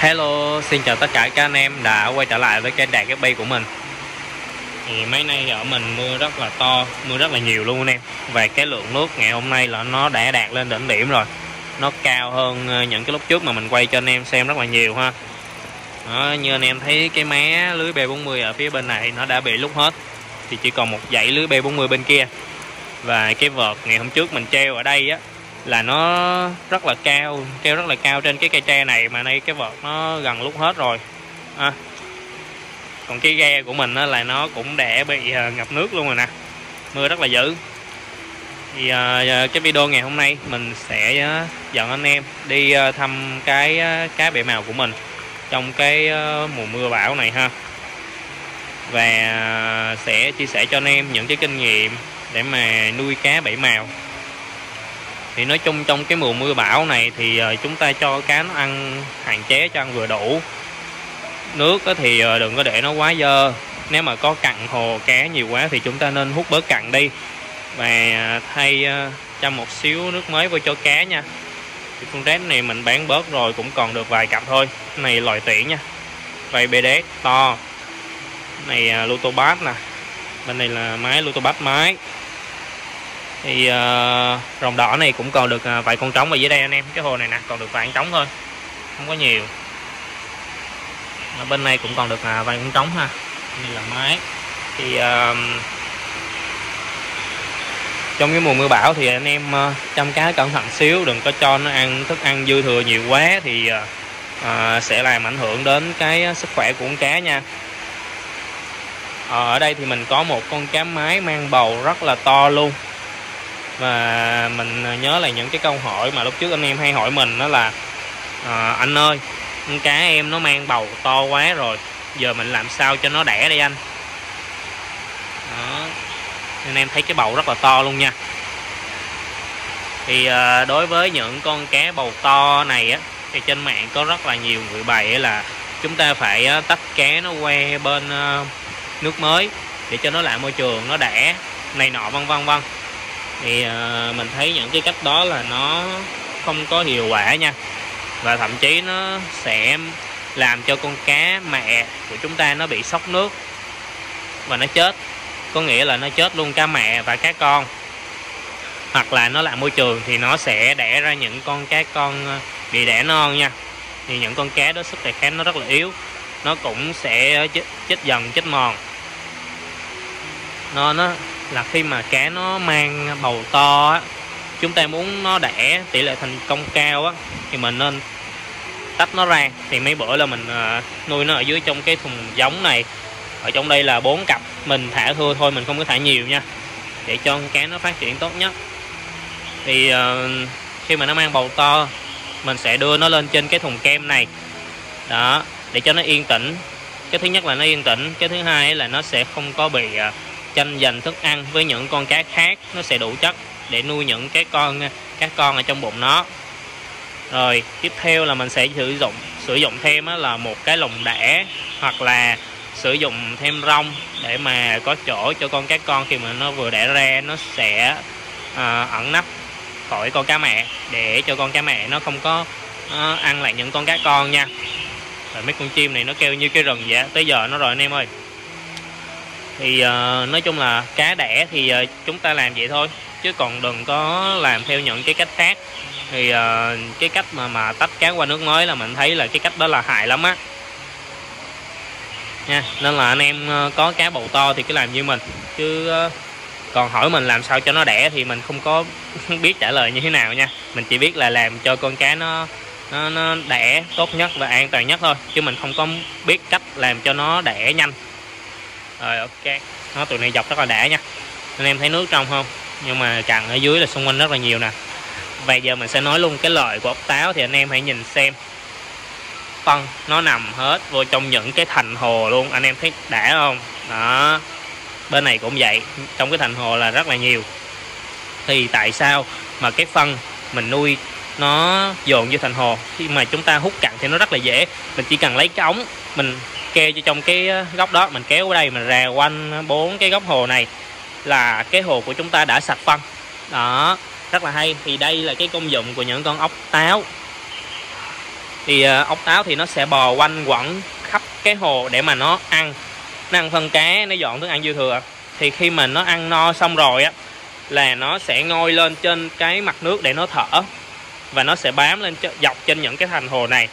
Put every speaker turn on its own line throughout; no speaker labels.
Hello, xin chào tất cả các anh em đã quay trở lại với kênh Đạt bay của mình. Thì mấy nay ở mình mưa rất là to, mưa rất là nhiều luôn anh em. Và cái lượng nước ngày hôm nay là nó đã đạt lên đỉnh điểm rồi. Nó cao hơn ờ, những cái lúc trước mà mình quay cho anh em xem rất là nhiều ha. Đó, Như anh em thấy cái mé lưới B40 ở phía bên này nó đã bị lúc hết. Thì chỉ còn một dãy lưới B40 bên kia. Và cái vợt ngày hôm trước mình treo ở đây á là nó rất là cao treo rất là cao trên cái cây tre này mà nay cái vợt nó gần lúc hết rồi. À. còn cái ghe của mình á, là nó cũng để bị à, ngập nước luôn rồi nè. Mưa rất là dữ. Thì uh, cái video ngày hôm nay mình sẽ uh, dẫn anh em đi uh, thăm cái uh, cá bể màu của mình trong cái uh, mùa mưa bão này ha. Và uh, sẽ chia sẻ cho anh em những cái kinh nghiệm để mà nuôi cá bảy màu thì nói chung trong cái mùa mưa bão này thì ờ, chúng ta cho cá nó ăn, hạn chế cho ăn vừa đủ. Nước thì ờ, đừng có để nó quá dơ. Nếu mà có cặn hồ cá nhiều quá thì chúng ta nên hút bớt cặn đi. Và ờ, thay cho một xíu nước mới vô cho cá nha. Thì con rét này mình bán bớt rồi cũng còn được vài cặp thôi. Cái này loại tiễn nha. Vây BD to. Này Lutobat nè. Bên này là máy Lutobat máy thì uh, rồng đỏ này cũng còn được ờ, vài con trống ở dưới đây anh em. Cái hồ này nè còn được vài con trống thôi. Không có nhiều. Ở bên này cũng còn được ờ, vài con trống ha. Như là máy thì uh, trong cái mùa mưa bão thì anh em uh, chăm cá cẩn thận xíu đừng có cho nó ăn thức ăn dư thừa nhiều quá thì uh, uh, sẽ làm ảnh hưởng đến cái sức khỏe của con cá nha. Ở đây thì mình có một con cá mái mang bầu rất là to luôn và mình nhớ là những cái câu hỏi mà lúc trước anh em hay hỏi mình đó là à, anh ơi cá em nó mang bầu to quá rồi giờ mình làm sao cho nó đẻ đây anh? Đó. anh em thấy cái bầu rất là to luôn nha. Thì à, đối với những con cá bầu to này á thì trên mạng có rất là nhiều người bày là chúng ta phải ờ, tách cá nó que bên nước mới để cho nó lại môi trường nó đẻ này nọ vân vân vân thì uh, mình thấy những cái cách đó là nó không có hiệu quả nha. Và thậm chí nó sẽ làm cho con cá mẹ của chúng ta nó bị sốc nước. Và nó chết. Có nghĩa là nó chết luôn cá mẹ và cá con. Hoặc là nó lại môi trường thì nó sẽ đẻ ra những con cá con ờ, bị đẻ non nha. Thì những con cá đó sức đề kháng nó rất là yếu. Nó cũng sẽ chết, chết dần chết mòn. Nó nó là khi mà cá nó mang bầu to á chúng ta muốn nó đẻ tỷ lệ thành công cao á thì mình nên tách nó ra. Thì mấy bữa là mình ờ, nuôi nó ở dưới trong cái thùng giống này. Ở trong đây là bốn cặp mình thả thưa thôi mình không có thả nhiều nha. Để cho con cá nó phát triển tốt nhất. Thì uh, khi mà nó mang bầu to mình sẽ đưa nó lên trên cái thùng kem này. Đó để cho nó yên tĩnh. Cái thứ nhất là nó yên tĩnh cái thứ hai là nó sẽ không có bị uh, tranh giành thức ăn với những con cá khác nó sẽ đủ chất để nuôi những cái con các con ở trong bụng nó. Rồi tiếp theo là mình sẽ sử dụng sử dụng thêm là một cái lồng đẻ hoặc là sử dụng thêm rong để mà có chỗ cho con cá con khi mà nó vừa đẻ ra nó sẽ à, ẩn nấp khỏi con cá mẹ để cho con cá mẹ nó không có à, ăn lại những con cá con nha. Rồi mấy con chim này nó kêu như cái rừng vậy tới giờ nó rồi anh em ơi thì uh, nói chung là cá đẻ thì uh, chúng ta làm vậy thôi chứ còn đừng có làm theo những cái cách khác. Thì uh, cái cách mà mà tách cá qua nước mới là mình thấy là cái cách đó là hại lắm á. Nha nên là anh em có cá bầu to thì cứ làm như mình chứ uh, còn hỏi mình làm sao cho nó đẻ thì mình không có biết trả lời như thế nào nha. Mình chỉ biết là làm cho con cá nó nó, nó đẻ tốt nhất và an toàn nhất thôi chứ mình không có biết cách làm cho nó đẻ nhanh rồi ok. Nó tụi này dọc rất là đã nha. Anh em thấy nước trong không? Nhưng mà cặn ở dưới là xung quanh rất là nhiều nè. Bây giờ mình sẽ nói luôn cái lợi của ốc táo thì anh em hãy nhìn xem. Phân nó nằm hết vô trong những cái thành hồ luôn. Anh em thấy đã không? Đó. Bên này cũng vậy. Trong cái thành hồ là rất là nhiều. Thì tại sao mà cái phân mình nuôi nó dồn vô thành hồ? Khi mà chúng ta hút cặn thì nó rất là dễ. Mình chỉ cần lấy cái ống mình kê cho trong cái ờ, góc đó. Mình kéo qua đây, mình rè quanh bốn cái góc hồ này là cái hồ của chúng ta đã sạch phân. Đó, rất là hay. Thì đây là cái công dụng của những con ốc táo. Thì ờ, ốc táo thì nó sẽ bò quanh quẩn khắp cái hồ để mà nó ăn. Nó ăn phân cá, nó dọn thức ăn dư thừa. Thì khi mà nó ăn no xong rồi á, là nó sẽ ngôi lên trên cái mặt nước để nó thở. Và nó sẽ bám lên dọc trên những cái thành hồ này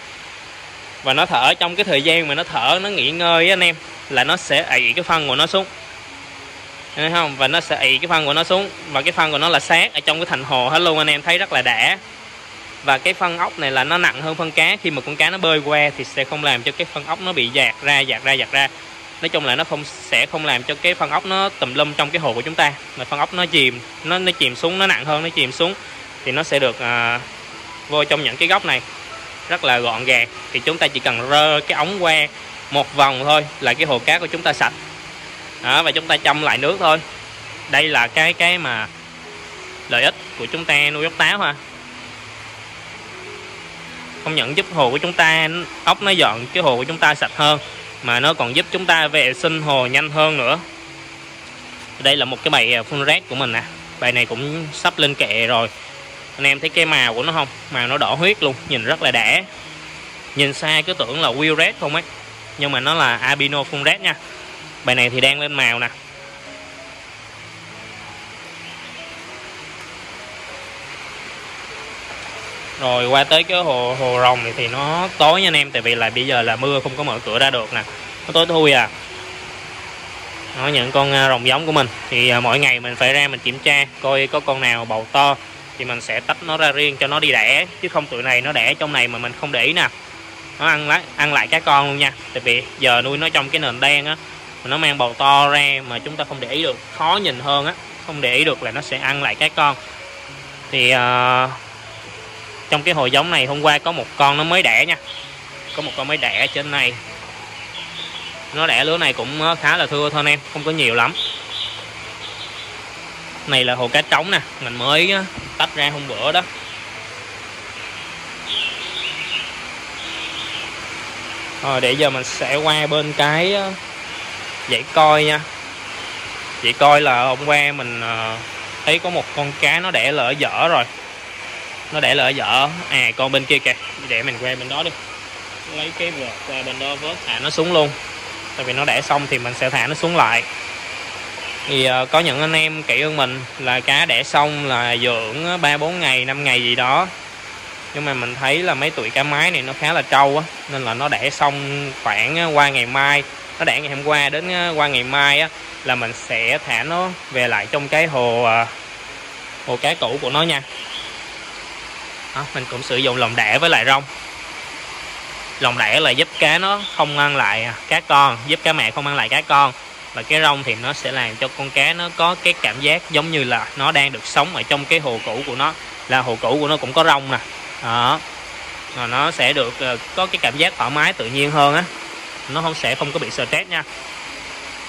và nó thở trong cái thời gian mà nó thở nó nghỉ ngơi anh em là nó sẽ ị cái phân của nó xuống. Thấy không? Và nó sẽ ị cái phân của nó xuống. Và cái phân của nó là sát ở trong cái thành hồ. Hết luôn anh em thấy rất là đã. Và cái phân ốc này là nó nặng hơn phân cá. Khi mà con cá nó bơi qua thì sẽ không làm cho cái phân ốc nó bị dạt ra dạt ra dạt ra. Nói chung là nó không sẽ không làm cho cái phân ốc nó tùm lum trong cái hồ của chúng ta. Mà phân ốc nó chìm nó nó chìm xuống nó nặng hơn nó chìm xuống thì nó sẽ được à, vô trong những cái góc này rất là gọn gàng. Thì chúng ta chỉ cần rơ cái ống que một vòng thôi là cái hồ cá của chúng ta sạch. Đó, và chúng ta chăm lại nước thôi. Đây là cái cái mà lợi ích của chúng ta nuôi ốc táo ha. Không những giúp hồ của chúng ta ốc nó dọn cái hồ của chúng ta sạch hơn mà nó còn giúp chúng ta vệ sinh hồ nhanh hơn nữa. Đây là một cái bầy à, phun rác của mình nè. Bài này cũng sắp lên kệ rồi anh em thấy cái màu của nó không? Màu nó đỏ huyết luôn, nhìn rất là đẻ nhìn xa cứ tưởng là wheel red không ấy. Nhưng mà nó là albino full red nha. Bài này thì đang lên màu nè. Rồi, qua tới cái hồ hồ rồng này thì nó tối nha anh em. Tại vì là bây giờ là mưa, không có mở cửa ra được nè. Nó tối thui à. Nó những con à, rồng giống của mình. Thì à, mỗi ngày mình phải ra mình kiểm tra, coi có con nào bầu to thì mình sẽ tách nó ra riêng cho nó đi đẻ chứ không tụi này nó đẻ trong này mà mình không để ý nè. Nó ăn lại ăn lại cá con luôn nha. Tại vì giờ nuôi nó trong cái nền đen á nó mang bầu to ra mà chúng ta không để ý được khó nhìn hơn á không để ý được là nó sẽ ăn lại cá con. Thì uh, trong cái hồi giống này hôm qua có một con nó mới đẻ nha. Có một con mới đẻ trên này. Nó đẻ lứa này cũng ờ, khá là thưa thôi anh em không có nhiều lắm này là hồ cá trống nè. Mình mới tách ra hôm bữa đó. Rồi để giờ mình sẽ qua bên cái dãy coi nha. Dãy coi là hôm qua mình ờ, thấy có một con cá nó đẻ lỡ dở rồi. Nó để lỡ dở. À con bên kia kìa. Để mình qua bên đó đi. Lấy cái vợt qua bên đó vớt thả nó xuống luôn. Tại vì nó đẻ xong thì mình sẽ thả nó xuống lại thì uh, có những anh em kỹ hơn mình là cá đẻ xong là dưỡng ờ, ba bốn ngày 5 ngày gì đó. Nhưng mà mình thấy là mấy tuổi cá mái này nó khá là trâu á nên là nó đẻ xong khoảng ờ, qua ngày mai nó đẻ ngày hôm qua đến qua ngày mai á là mình sẽ thả nó về lại trong cái hồ uh, hồ cá cũ của nó nha. Đó, mình cũng sử dụng lồng đẻ với lại rong. Lồng đẻ là giúp cá nó không ăn lại à, cá con giúp cá mẹ không ăn lại cá con và cái rong thì nó sẽ làm cho con cá nó có cái cảm giác giống như là nó đang được sống ở trong cái hồ cũ của nó. Là hồ cũ của nó cũng có rong nè. Đó. Rồi nó sẽ được ờ, có cái cảm giác thoải mái tự nhiên hơn á. Nó không sẽ không có bị stress nha.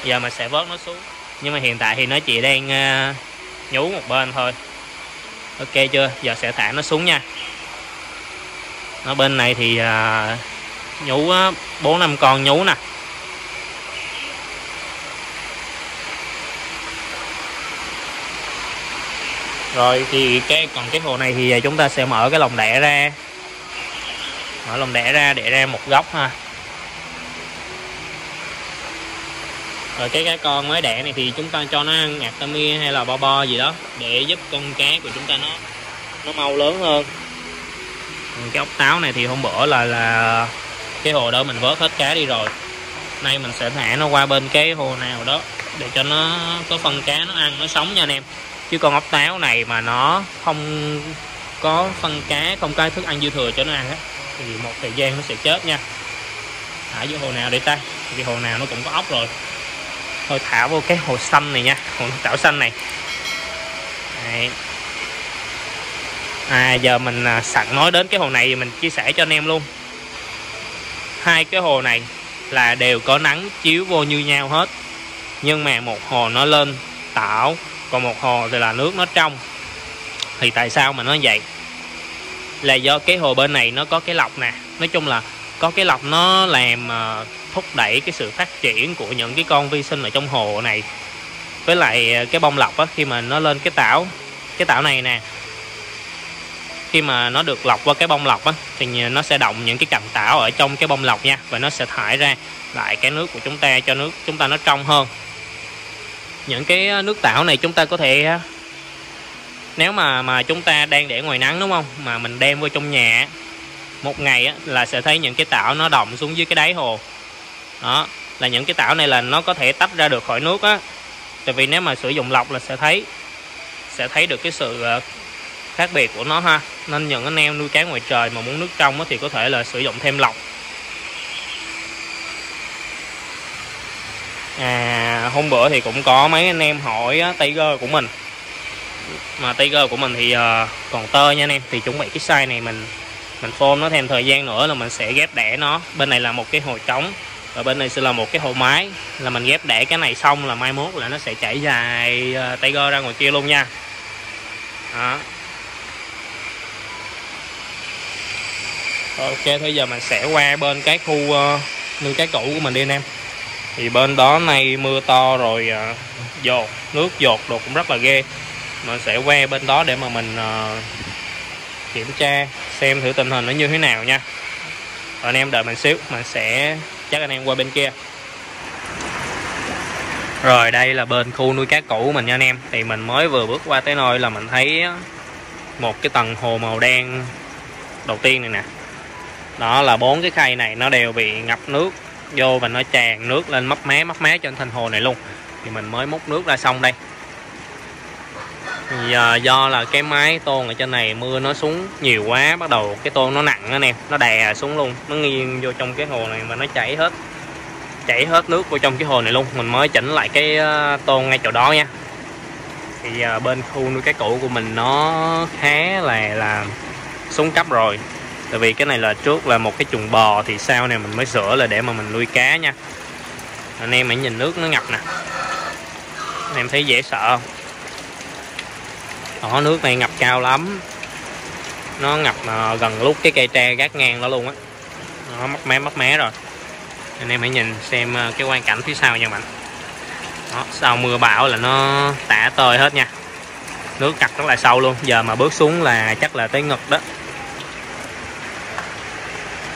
Giờ mình sẽ vớt nó xuống. Nhưng mà hiện tại thì nó chỉ đang ờ, nhú một bên thôi. Ok chưa? Giờ sẽ thả nó xuống nha. Nó bên này thì ờ, nhú bốn năm con nhú nè. Rồi, thì cái, còn cái hồ này thì à, chúng ta sẽ mở cái lồng đẻ ra. Mở lồng đẻ ra để ra một góc ha. Rồi, cái cá con mới đẻ này thì chúng ta cho nó ăn atami hay là bo bo gì đó để giúp con cá của chúng ta nó nó mau lớn hơn. Cái ốc táo này thì hôm bữa là là cái hồ đó mình vớt hết cá đi rồi. Nay mình sẽ thả nó qua bên cái hồ nào đó để cho nó, có phân cá nó ăn, nó sống nha anh em chứ con ốc táo này mà nó không có phân cá, không có thức ăn dư thừa cho nó ăn á, thì một thời gian nó sẽ chết nha. Thả vô hồ nào để ta vì hồ nào nó cũng có ốc rồi. Thôi thả vô cái hồ xanh này nha, hồ tảo xanh này. Đấy. à giờ mình à, sẵn nói đến cái hồ này mình chia sẻ cho anh em luôn. Hai cái hồ này là đều có nắng chiếu vô như nhau hết. Nhưng mà một hồ nó lên tảo còn một hồ thì là nước nó trong. Thì tại sao mà nó vậy? Là do cái hồ bên này nó có cái lọc nè. Nói chung là có cái lọc nó làm ờ, thúc đẩy cái sự phát triển của những cái con vi sinh ở trong hồ này. Với lại ờ, cái bông lọc á, khi mà nó lên cái tảo cái tảo này nè, khi mà nó được lọc qua cái bông lọc á, thì nó sẽ động những cái cặn tảo ở trong cái bông lọc nha, và nó sẽ thải ra lại cái nước của chúng ta cho nước chúng ta nó trong hơn những cái ờ, nước tảo này chúng ta có thể ờ, nếu mà mà chúng ta đang để ngoài nắng đúng không? Mà mình đem vô trong nhà một ngày á, là sẽ thấy những cái tảo nó động xuống dưới cái đáy hồ. Đó là những cái tảo này là nó có thể tách ra được khỏi nước á. Tại vì nếu mà sử dụng lọc là sẽ thấy sẽ thấy được cái sự ờ, khác biệt của nó ha. Nên những anh em nuôi cá ngoài trời mà muốn nước trong thì có thể là sử dụng thêm lọc. À hôm bữa thì cũng có mấy anh em hỏi tiger của mình. Mà tiger của mình thì uh, còn tơ nha anh em. Thì chuẩn bị cái size này mình mình form nó thêm thời gian nữa là mình sẽ ghép đẻ nó. Bên này là một cái hồ trống và bên này sẽ là một cái hồ máy. Là mình ghép đẻ cái này xong là mai mốt là nó sẽ chảy dài uh, tiger ra ngoài kia luôn nha. Đó. Ok bây giờ mình sẽ qua bên cái khu uh, nuôi cá cũ của mình đi anh em thì bên đó nay mưa to rồi à, dột nước dột đồ cũng rất là ghê. Mình sẽ qua bên đó để mà mình à, kiểm tra xem thử tình hình nó như thế nào nha. Rồi anh em đợi mình xíu mình sẽ chắc anh em qua bên kia. Rồi đây là bên khu nuôi cá cũ của mình nha anh em. Thì mình mới vừa bước qua tới nơi là mình thấy một cái tầng hồ màu đen đầu tiên này nè. Đó là bốn cái khay này nó đều bị ngập nước vô và nó tràn nước lên mấp mé mấp mé trên thành hồ này luôn. Thì mình mới múc nước ra xong đây. Thì à, do là cái máy tôn ở trên này mưa nó xuống nhiều quá, bắt đầu cái tôn nó nặng anh em, nó đè xuống luôn. Nó nghiêng vô trong cái hồ này mà nó chảy hết chảy hết nước vô trong cái hồ này luôn. Mình mới chỉnh lại cái à, tôn ngay chỗ đó nha. Thì à, bên khu nuôi cá cũ của mình nó khá là là xuống cấp rồi tại vì cái này là trước là một cái chuồng bò thì sau này mình mới sửa là để mà mình nuôi cá nha. Anh em hãy nhìn nước nó ngập nè. Anh em thấy dễ sợ không? Đó nước này ngập cao lắm. Nó ngập ờ, gần lúc cái cây tre gác ngang đó luôn á. Nó mất mé mất mé rồi. Anh em hãy nhìn xem ờ, cái quan cảnh phía sau nha bạn. Đó, sau mưa bão là nó tả tơi hết nha. Nước ngập rất là sâu luôn. Giờ mà bước xuống là chắc là tới ngực đó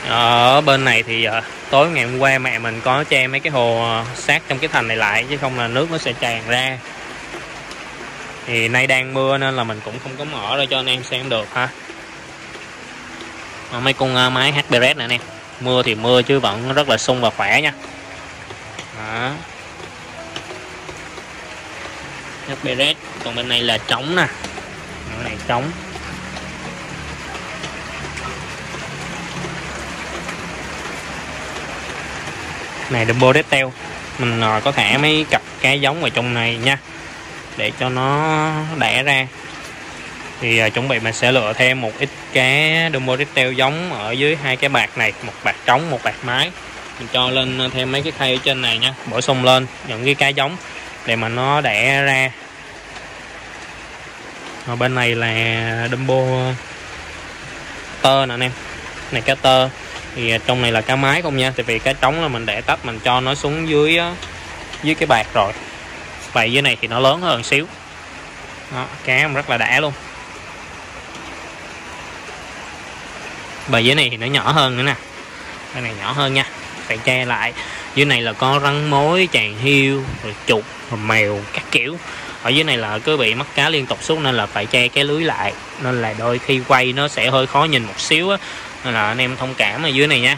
ở bên này thì ờ, tối ngày hôm qua mẹ mình có che mấy cái hồ ờ, sát trong cái thành này lại chứ không là nước nó sẽ tràn ra. Thì nay đang mưa nên là mình cũng không có mở ra cho anh em xem được ha. Mấy con máy HBRS này anh em mưa thì mưa chứ vẫn rất là sung và khỏe nha. Đó. HBRS còn bên này là trống nè. Bên này trống. Này, Dumbo Reptel mình ờ, có thể mấy cặp cá giống ở trong này nha, để cho nó đẻ ra. Thì ờ, chuẩn bị mình sẽ lựa thêm một ít cá Dumbo Retail giống ở dưới hai cái bạc này, một bạc trống, một bạc mái. Mình cho lên ờ, thêm mấy cái khay ở trên này nha, bổ sung lên những cái cá giống để mà nó đẻ ra. Ở bên này là Dumbo tơ nè anh em. Này cá tơ thì à, trong này là cá mái không nha? Tại vì cá trống là mình để tách mình cho nó xuống dưới dưới cái bạc rồi. Vậy dưới này thì nó lớn hơn xíu. Đó, cá rất là đã luôn. Bầy dưới này thì nó nhỏ hơn nữa nè. Cái này nhỏ hơn nha. Phải che lại. Dưới này là có rắn mối chàng hiêu rồi chuột rồi mèo các kiểu. Ở dưới này là cứ bị mắc cá liên tục suốt nên là phải che cái lưới lại. Nên là đôi khi quay nó sẽ hơi khó nhìn một xíu á nên là anh em thông cảm ở dưới này nha.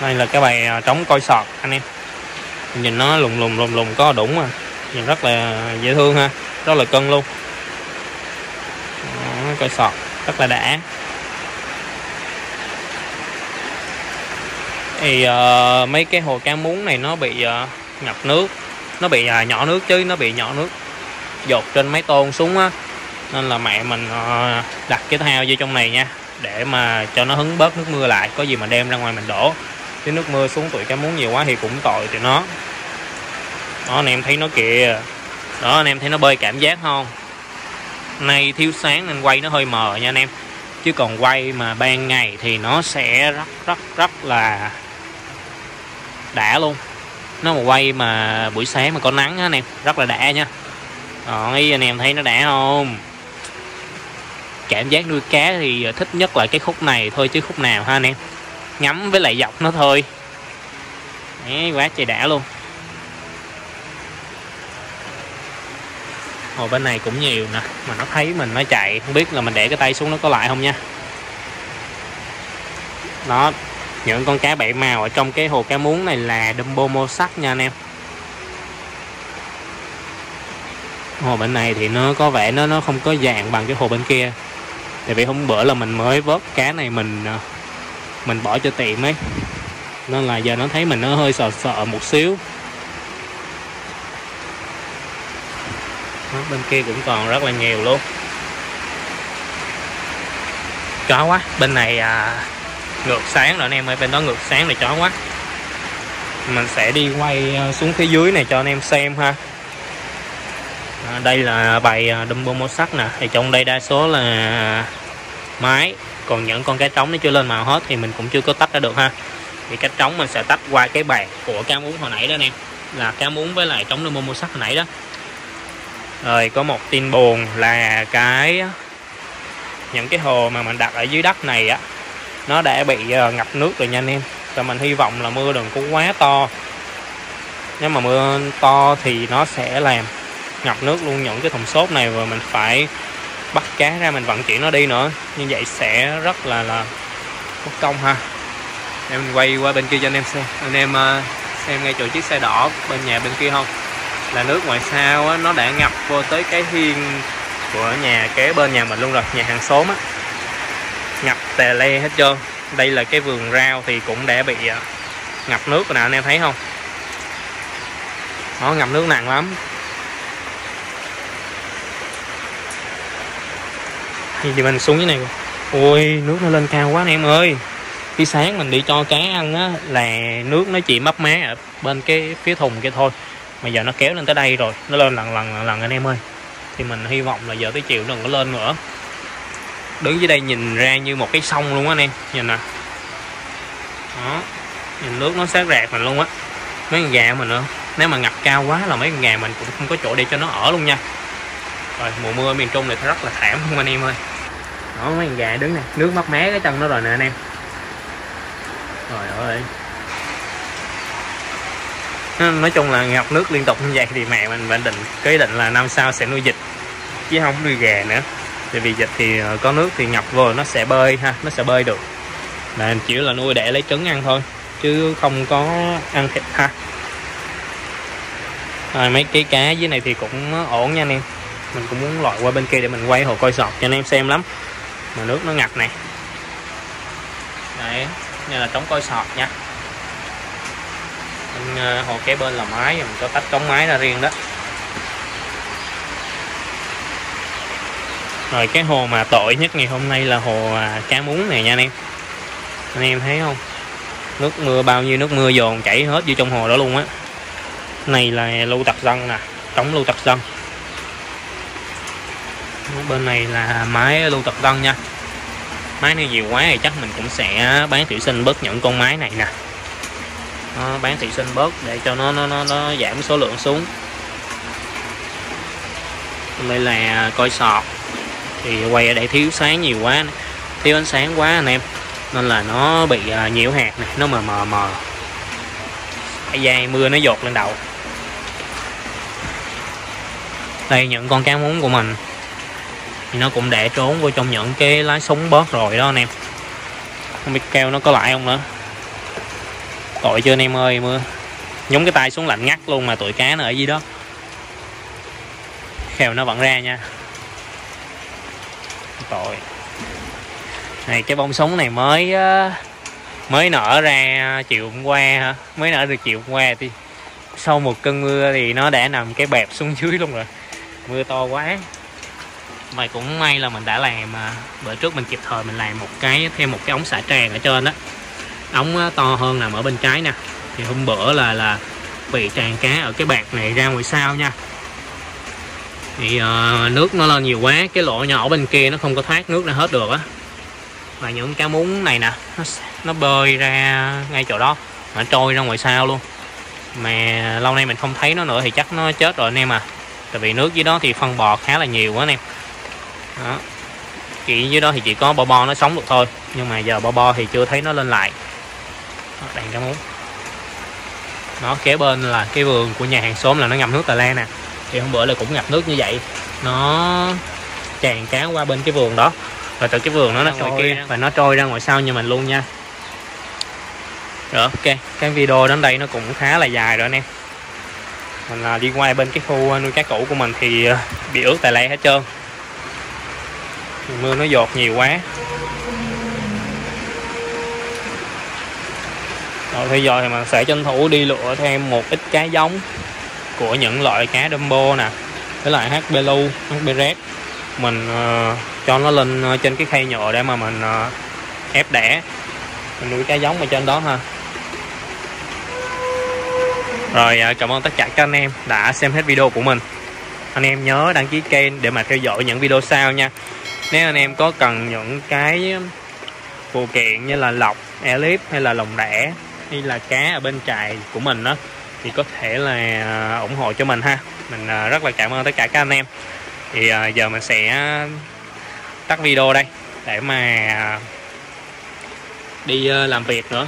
Đây là cái bài à, trống coi sọt anh em. Nhìn nó lùng lùng lùng lùng có đủng mà. Nhìn rất là dễ thương ha. Rất là cân luôn. Đó, coi sọt rất là đã. Thì uh, mấy cái hồ cá muống này nó bị uh, ngập nước. Nó bị uh, nhỏ nước chứ nó bị nhỏ nước dột trên mấy tôn xuống á nên là mẹ mình ờ, đặt cái thao vô trong này nha, để mà cho nó hứng bớt nước mưa lại, có gì mà đem ra ngoài mình đổ. Chứ nước mưa xuống tụi cá muốn nhiều quá thì cũng tội tụi nó. Đó, anh em thấy nó kìa. Đó, anh em thấy nó bơi cảm giác không? Nay thiếu sáng nên quay nó hơi mờ nha anh em. Chứ còn quay mà ban ngày thì nó sẽ rất rất rất là đã luôn. Nó mà quay mà buổi sáng mà có nắng á anh em, rất là đã nha. Rồi anh em thấy nó đã không? Cảm giác nuôi cá thì ờ, thích nhất là cái khúc này thôi chứ khúc nào ha anh em? Ngắm với lại dọc nó thôi. Đấy, quá trời đã luôn. Hồ bên này cũng nhiều nè Mà nó thấy mình nó chạy Không biết là mình để cái tay xuống nó có lại không nha. Đó Những con cá bảy màu ở trong cái hồ cá muống này là Dumbo mô sắc nha anh em. Hồ bên này thì nó có vẻ nó nó không có dạng bằng cái hồ bên kia. Tại vì hôm bữa là mình mới vớt cá này mình ờ, Mình bỏ cho tiệm ấy. Nên là giờ nó thấy mình nó hơi sợ sợ một xíu. Đó, bên kia cũng còn rất là nhiều luôn. Chó quá bên này à, ngược sáng rồi anh em ơi bên đó ngược sáng này chó quá. Mình sẽ đi quay ờ, xuống phía dưới này cho anh em xem ha. À, đây là bài à, Dumbo màu sắc nè. Thì trong đây đa số là máy còn những con cá trống nó chưa lên màu hết thì mình cũng chưa có tách ra được ha. Thì cá trống mình sẽ tách qua cái bạc của cá muống hồi nãy đó nè. là cá muống với lại trống lên mua mua sắc hồi nãy đó. Rồi, có một tin buồn là cái, những cái hồ mà mình đặt ở dưới đất này á, nó đã bị ờ, ngập nước rồi nha anh em. Và mình hy vọng là mưa đừng có quá to. Nếu mà mưa to thì nó sẽ làm ngập nước luôn những cái thùng xốp này và mình phải bắt cá ra mình vận chuyển nó đi nữa. Như vậy sẽ rất là là mất công ha. Em quay qua bên kia cho anh em xem. Anh em ờ, xem ngay chỗ chiếc xe đỏ bên nhà bên kia không? Là nước ngoài sao á, nó đã ngập vô tới cái hiên của nhà kế bên nhà mình luôn rồi nhà hàng xóm á. Ngập tè le hết trơn. Đây là cái vườn rau thì cũng đã bị ờ, ngập nước rồi nè anh em thấy không? Nó ngập nước nặng lắm. Thì mình xuống dưới này. Ôi nước nó lên cao quá anh em ơi. Khi sáng mình đi cho cá ăn á là nước nó chỉ mấp mé ở bên cái phía thùng kia thôi. Mà giờ nó kéo lên tới đây rồi nó lên lần lần lần, lần anh em ơi. Thì mình hy vọng là giờ tới chiều đừng có lên nữa. Đứng dưới đây nhìn ra như một cái sông luôn á anh em nhìn nè. Đó nhìn nước nó sát rạc mình luôn á. Mấy con gà mình nữa. Nếu mà ngập cao quá là mấy con gà mình cũng không có chỗ để cho nó ở luôn nha. Rồi mùa mưa miền trung này rất là thảm không anh em ơi đó mấy con gà đứng nè, nước mắc mé cái chân nó rồi nè, anh em. Rồi ơi. Nói chung là ngập nước liên tục như vậy thì mẹ mình định cái định là năm sau sẽ nuôi vịt, chứ không nuôi gà nữa. Tại vì vịt thì ờ, có nước thì ngập vô nó sẽ bơi ha, nó sẽ bơi được. Là chỉ là nuôi để lấy trứng ăn thôi, chứ không có ăn thịt ha. Rồi, mấy cái cá dưới này thì cũng ổn nha anh em. Mình cũng muốn loại qua bên kia để mình quay hồ coi sọt cho anh em xem lắm mà nước nó ngập này. Đấy như là chống coi sọt nha. Ờ, hồ kế bên là máy mình có tách cống máy ra riêng đó. Rồi cái hồ mà tội nhất ngày hôm nay là hồ à, cá muống này nha anh em. Anh em thấy không? Nước mưa bao nhiêu nước mưa dồn chảy hết vô trong hồ đó luôn á. Này là lưu tập dân nè cống lưu tập dân bên này là máy lưu tập dân nha. Máy này nhiều quá thì chắc mình cũng sẽ bán tiểu sinh bớt những con máy này nè. Nó bán thủy sinh bớt để cho nó nó nó, nó giảm số lượng xuống. Đây là coi sọt. Thì quay ở đây thiếu sáng nhiều quá thiếu ánh sáng quá anh em. Nên là nó bị à, nhiễu hạt này nó mờ mờ mờ. Dây mưa nó dột lên đầu. Đây những con cá muốn của mình thì nó cũng để trốn vô trong những cái lái súng bớt rồi đó anh em. Không biết keo nó có lại không nữa. Tội chưa anh em ơi, mưa. Nhúng cái tay xuống lạnh ngắt luôn mà tụi cá nó ở dưới đó. Khèo nó vẫn ra nha. Tội. Này, cái bông súng này mới mới nở ra chiều hôm qua hả? Mới nở được chiều hôm qua thì sau một cơn mưa thì nó đã nằm cái bẹp xuống dưới luôn rồi. Mưa to quá mày cũng may là mình đã làm à, bữa trước mình kịp thời mình làm một cái thêm một cái ống xả tràn ở trên đó. Ống à, to hơn nằm ở bên trái nè. Thì hôm bữa là là bị tràn cá ở cái bạc này ra ngoài sau nha. Thì uh, nước nó lên nhiều quá cái lỗ nhỏ bên kia nó không có thoát nước ra hết được á. Và những cá muống này nè nó, nó bơi ra ngay chỗ đó nó trôi ra ngoài sau luôn. Mà lâu nay mình không thấy nó nữa thì chắc nó chết rồi anh em à. Tại vì nước dưới đó thì phân bò khá là nhiều quá anh em đó. Chỉ dưới đó thì chỉ có bo bo nó sống được thôi nhưng mà giờ bo bo thì chưa thấy nó lên lại. Đó, đèn cá muốn? Nó kế bên là cái vườn của nhà hàng xóm là nó ngập nước tà lan nè. Thì hôm bữa là cũng ngập nước như vậy. Nó tràn cá qua bên cái vườn đó. Rồi từ cái vườn đó nó trôi kia và nó trôi ra ngoài sau như mình luôn nha. Rồi ok. Cái video đến đây nó cũng khá là dài rồi anh em. Mình là đi qua bên cái khu nuôi cá cũ của mình thì ờ, bị ướt tài lê hết trơn mưa nó dột nhiều quá. Rồi bây giờ thì mình sẽ tranh thủ đi lựa thêm một ít cá giống của những loại cá Dumbo nè với lại HB Lu, HB Red mình uh, cho nó lên ờ, trên cái khay nhựa để mà mình uh, ép đẻ. Mình nuôi cá giống ở trên đó ha. Rồi uh, cảm ơn tất cả các anh em đã xem hết video của mình. Anh em nhớ đăng ký kênh để mà theo dõi những video sau nha nếu anh em có cần những cái phụ kiện như là lọc elip hay là lồng đẻ, hay là cá ở bên trại của mình đó thì có thể là à, ủng hộ cho mình ha. Mình à, rất là cảm ơn tất cả các anh em. Thì à, giờ mình sẽ tắt video đây để mà đi làm việc nữa.